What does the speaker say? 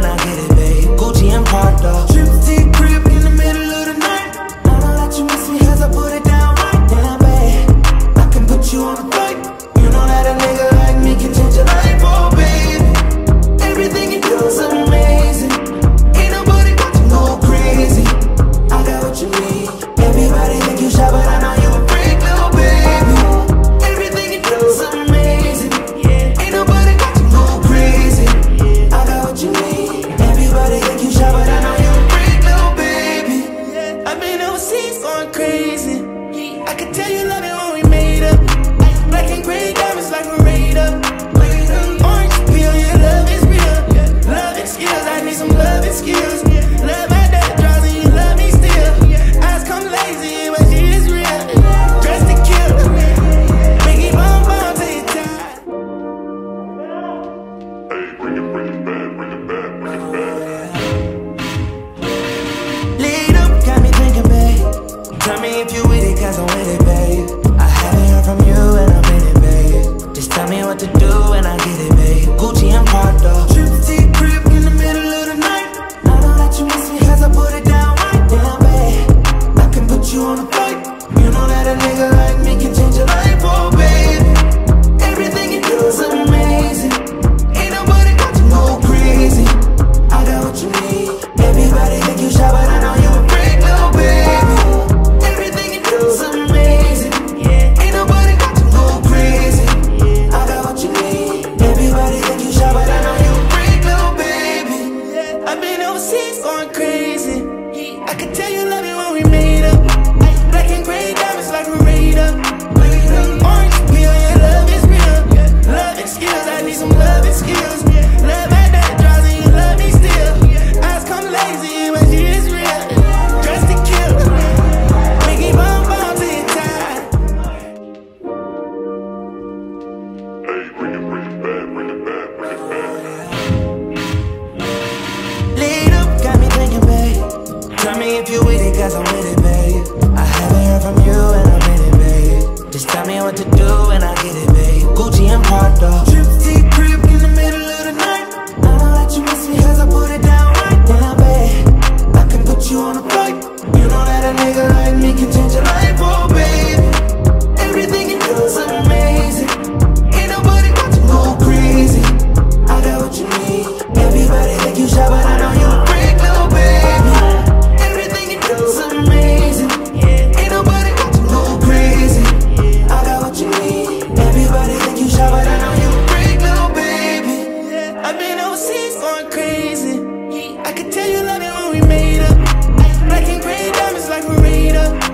when I get it, babe. Gucci and Prada. when I get it, babe. Gucci and Prada. I can tell you love me when we meet. Cause I'm with it, babe I haven't heard from you and I'm in it, babe. Just tell me what to do and I get it, babe. Gucci and Prada. Trip overseas going crazy. I could tell you love it when we made up. Black and gray diamonds like a radar.